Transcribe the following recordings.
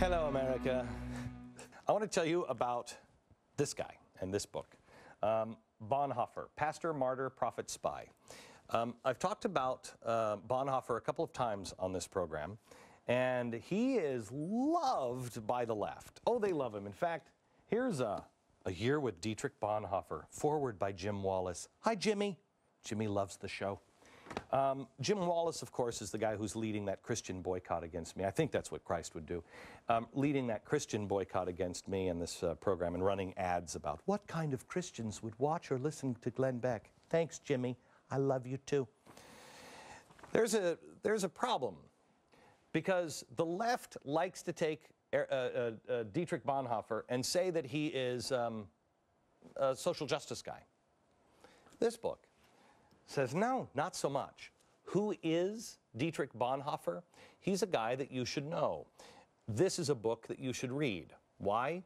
Hello, America. I want to tell you about this guy and this book um, Bonhoeffer, Pastor, Martyr, Prophet, Spy. Um, I've talked about uh, Bonhoeffer a couple of times on this program, and he is loved by the left. Oh, they love him. In fact, here's a, a year with Dietrich Bonhoeffer, foreword by Jim Wallis. Hi, Jimmy. Jimmy loves the show. Um, Jim Wallis, of course, is the guy who's leading that Christian boycott against me. I think that's what Christ would do. Um, leading that Christian boycott against me in this uh, program and running ads about what kind of Christians would watch or listen to Glenn Beck. Thanks, Jimmy. I love you too. There's a, there's a problem because the left likes to take uh, uh, uh, Dietrich Bonhoeffer and say that he is um, a social justice guy. This book says, no, not so much. Who is Dietrich Bonhoeffer? He's a guy that you should know. This is a book that you should read. Why?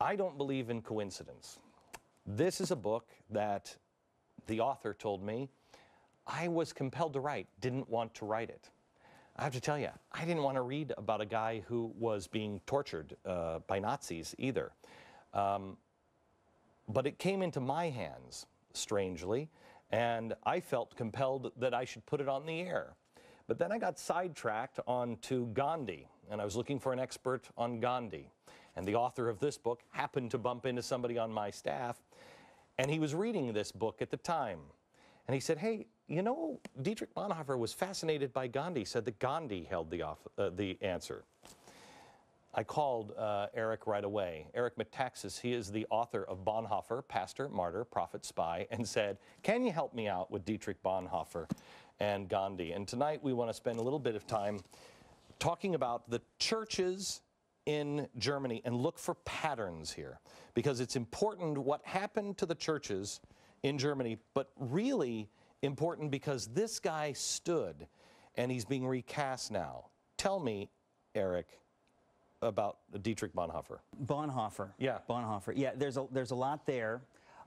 I don't believe in coincidence. This is a book that the author told me I was compelled to write, didn't want to write it. I have to tell you, I didn't want to read about a guy who was being tortured uh, by Nazis either. Um, but it came into my hands, strangely, and I felt compelled that I should put it on the air. But then I got sidetracked onto Gandhi, and I was looking for an expert on Gandhi. And the author of this book happened to bump into somebody on my staff, and he was reading this book at the time. And he said, Hey, you know, Dietrich Bonhoeffer was fascinated by Gandhi, said that Gandhi held the, uh, the answer. I called uh, Eric right away. Eric Metaxas, he is the author of Bonhoeffer, Pastor, Martyr, Prophet, Spy, and said, Can you help me out with Dietrich Bonhoeffer and Gandhi? And tonight we want to spend a little bit of time talking about the churches in Germany and look for patterns here because it's important what happened to the churches in Germany, but really important because this guy stood and he's being recast now. Tell me, Eric, about Dietrich Bonhoeffer. Bonhoeffer. Yeah. Bonhoeffer. Yeah, there's a, there's a lot there.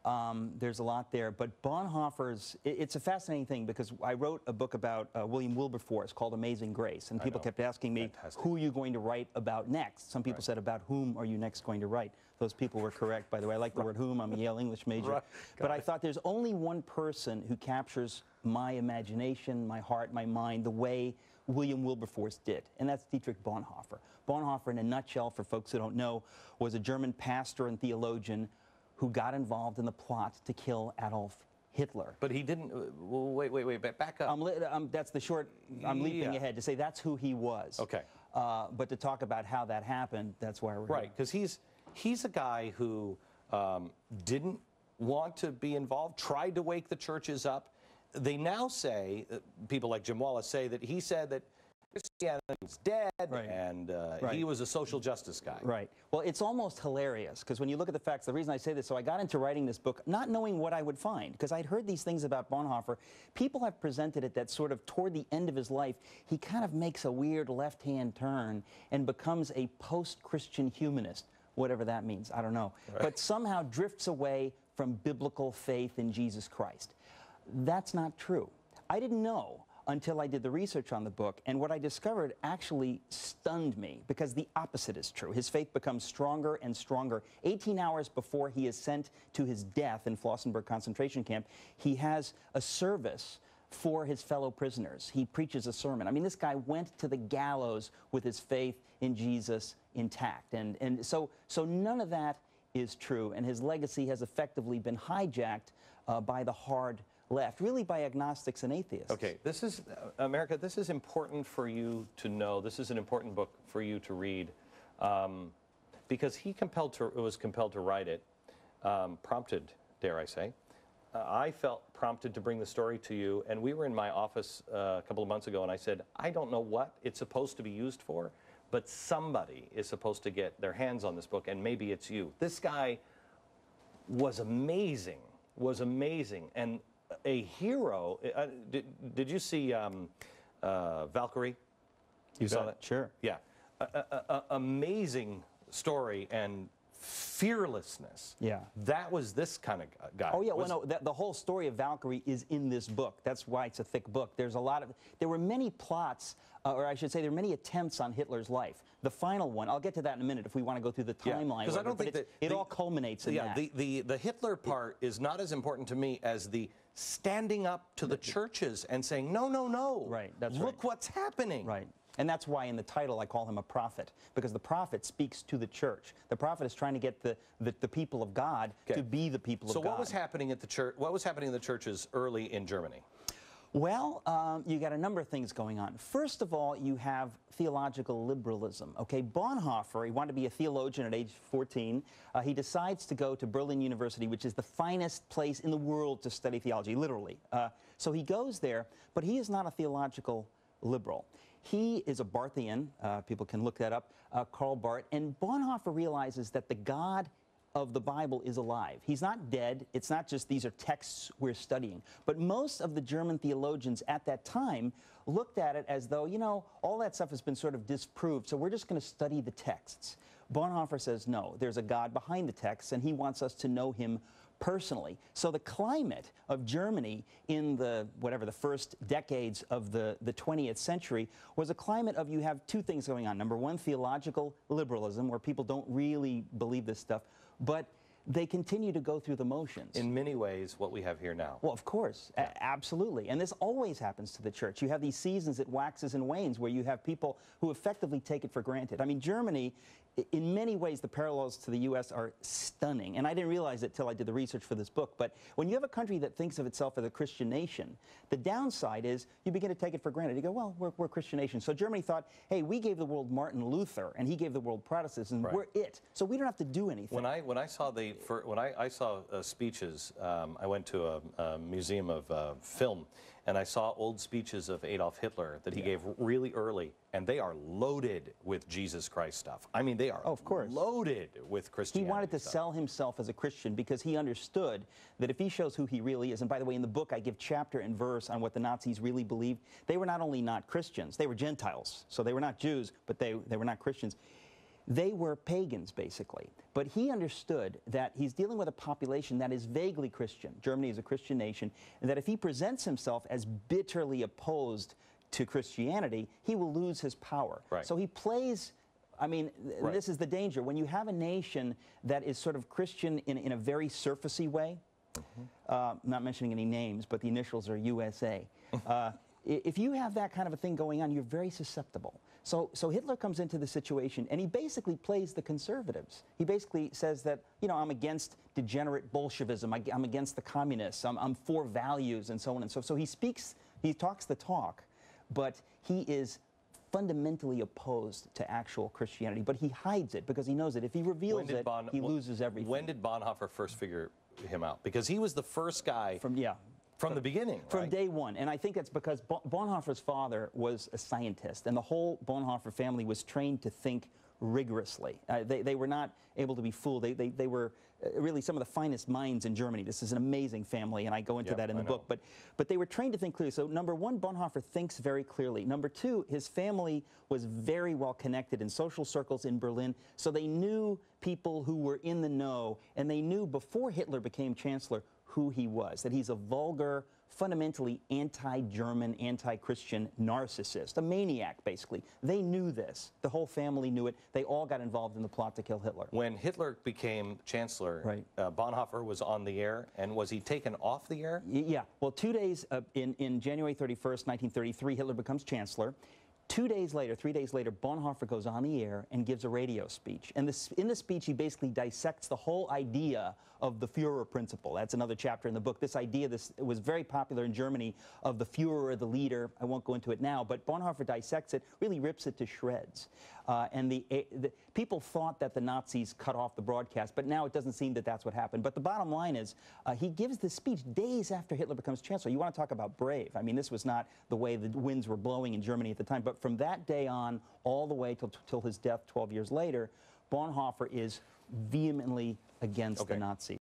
Um, there's a lot there, but Bonhoeffer's, it, it's a fascinating thing because I wrote a book about uh, William Wilberforce called Amazing Grace, and people kept asking me, Fantastic. who are you going to write about next? Some people Right. said, about whom are you next going to write? Those people were correct, by the way. I like the word whom, I'm a Yale English major. Right. But Got I thought there's only one person who captures my imagination, my heart, my mind, the way William Wilberforce did, and that's Dietrich Bonhoeffer. Bonhoeffer, in a nutshell, for folks who don't know, was a German pastor and theologian who got involved in the plot to kill Adolf Hitler. But he didn't, uh, well, wait, wait, wait, back up. Um, that's the short, I'm leaping Yeah. ahead to say that's who he was. Okay. Uh, but to talk about how that happened, that's why we're Right, because he's he's a guy who um, didn't want to be involved, tried to wake the churches up. They now say, uh, people like Jim Wallis say that he said that Christianity's dead, Right. and uh, Right. he was a social justice guy. Right. Well, it's almost hilarious because when you look at the facts, the reason I say this, so I got into writing this book not knowing what I would find because I'd heard these things about Bonhoeffer. People have presented it that sort of toward the end of his life, he kind of makes a weird left hand turn and becomes a post Christian humanist, whatever that means. I don't know. But somehow drifts away from biblical faith in Jesus Christ. That's not true. I didn't know until I did the research on the book, and what I discovered actually stunned me because the opposite is true. His faith becomes stronger and stronger. 18 hours before he is sent to his death in Flossenbürg concentration camp, he has a service for his fellow prisoners. He preaches a sermon. I mean, this guy went to the gallows with his faith in Jesus intact. And, and so, so none of that is true, and his legacy has effectively been hijacked uh, by the hard left, really by agnostics and atheists. Okay, this is, uh, America, this is important for you to know. This is an important book for you to read um, because he compelled to, was compelled to write it, um, prompted, dare I say. Uh, I felt prompted to bring the story to you, and we were in my office uh, a couple of months ago, and I said, I don't know what it's supposed to be used for, but somebody is supposed to get their hands on this book, and maybe it's you. This guy was amazing, was amazing, and a hero. Uh, did, did you see um, uh, Valkyrie? You saw bet. that? Sure. Yeah. Amazing story and fearlessness. Yeah. That was this kind of guy. Oh yeah, well no, that, the whole story of Valkyrie is in this book. That's why it's a thick book. There's a lot of there were many plots, uh, or I should say, there were many attempts on Hitler's life. The final one, I'll get to that in a minute if we want to go through the Yeah, timeline. 'cause I don't but think that it the- all culminates in yeah, that. the, the, the Hitler part is not as important to me as the standing up to the churches and saying, no, no, no. Right, that's Look right. what's happening. Right. And that's why in the title I call him a prophet, because the prophet speaks to the church. The prophet is trying to get the, the, the people of God Okay. to be the people So of God. So what was happening at the church? What was happening in the churches early in Germany? Well, um, you got a number of things going on. First of all, you have theological liberalism. Okay, Bonhoeffer, he wanted to be a theologian at age 14. Uh, he decides to go to Berlin University, which is the finest place in the world to study theology, literally. Uh, so he goes there, but he is not a theological liberal. He is a Barthian. Uh, people can look that up. Uh, Karl Barth. And Bonhoeffer realizes that the God of the Bible is alive. He's not dead. It's not just these are texts we're studying. But most of the German theologians at that time looked at it as though, you know, all that stuff has been sort of disproved, so we're just going to study the texts. Bonhoeffer says, no, there's a God behind the texts, and he wants us to know him personally. So the climate of Germany in the whatever the first decades of the, the 20th century was a climate of you have two things going on. Number one, theological liberalism, where people don't really believe this stuff, but they continue to go through the motions. In many ways, what we have here now. Well, of course, a- absolutely. And this always happens to the church. You have these seasons it waxes and wanes where you have people who effectively take it for granted. I mean, Germany, in many ways, the parallels to the U.S. are stunning. And I didn't realize it till I did the research for this book. But when you have a country that thinks of itself as a Christian nation, the downside is you begin to take it for granted. You go, well, we're, we're a Christian nation. So Germany thought, hey, we gave the world Martin Luther, and he gave the world Protestants, and Right. we're it. So we don't have to do anything. When I when I saw the when I, I saw uh, speeches, um, I went to a, a museum of uh, film, and I saw old speeches of Adolf Hitler that he gave really early, and they are loaded with Jesus Christ stuff. I mean, they are Oh, of course. loaded with Christianity. He wanted to stuff. sell himself as a Christian because he understood that if he shows who he really is, and by the way, in the book I give chapter and verse on what the Nazis really believed. They were not only not Christians, they were Gentiles. So they were not Jews, but they, they were not Christians. They were pagans, basically. But he understood that he's dealing with a population that is vaguely Christian. Germany is a Christian nation, and that if he presents himself as bitterly opposed to Christianity, he will lose his power. Right. So he plays I mean, th- Right. this is the danger. When you have a nation that is sort of Christian in, in a very surfacey way, uh, not mentioning any names, but the initials are USA. uh, if you have that kind of a thing going on, you're very susceptible. So, so Hitler comes into the situation and he basically plays the conservatives. He basically says that, you know, I'm against degenerate Bolshevism, I, am against the communists, I'm, I'm for values and so on and so So he speaks, he talks the talk, but he is fundamentally opposed to actual Christianity. But he hides it because he knows that if he reveals it, Bon- he loses everything. When did Bonhoeffer first figure him out? Because he was the first guy from, From, the beginning. From right? day one. And I think that's because Bonhoeffer's father was a scientist, and the whole Bonhoeffer family was trained to think rigorously. Uh, they, they were not able to be fooled. They, they, they were uh, really some of the finest minds in Germany. This is an amazing family, and I go into Yep, that in the book. But, but they were trained to think clearly. So, number one, Bonhoeffer thinks very clearly. Number two, his family was very well connected in social circles in Berlin, so they knew people who were in the know, and they knew before Hitler became chancellor who he was, that he's a vulgar, fundamentally anti-German, anti-Christian narcissist, a maniac, basically. They knew this. The whole family knew it. They all got involved in the plot to kill Hitler. When Hitler became chancellor, Right. uh, Bonhoeffer was on the air, and was he taken off the air? Y- Yeah. Well, two days uh, in, in January 31st, 1933, Hitler becomes chancellor. Two days later, three days later, Bonhoeffer goes on the air and gives a radio speech. And this, in the speech, he basically dissects the whole idea of the Führer principle. That's another chapter in the book. This idea this was very popular in Germany of the Führer, the leader. I won't go into it now, but Bonhoeffer dissects it, really rips it to shreds. Uh, and the, eh, the people thought that the Nazis cut off the broadcast, but now it doesn't seem that that's what happened. But the bottom line is, uh, he gives this speech days after Hitler becomes chancellor. You want to talk about brave? I mean, this was not the way the winds were blowing in Germany at the time. But from that day on, all the way till, till his death 12 years later, Bonhoeffer is vehemently against Okay. the Nazis.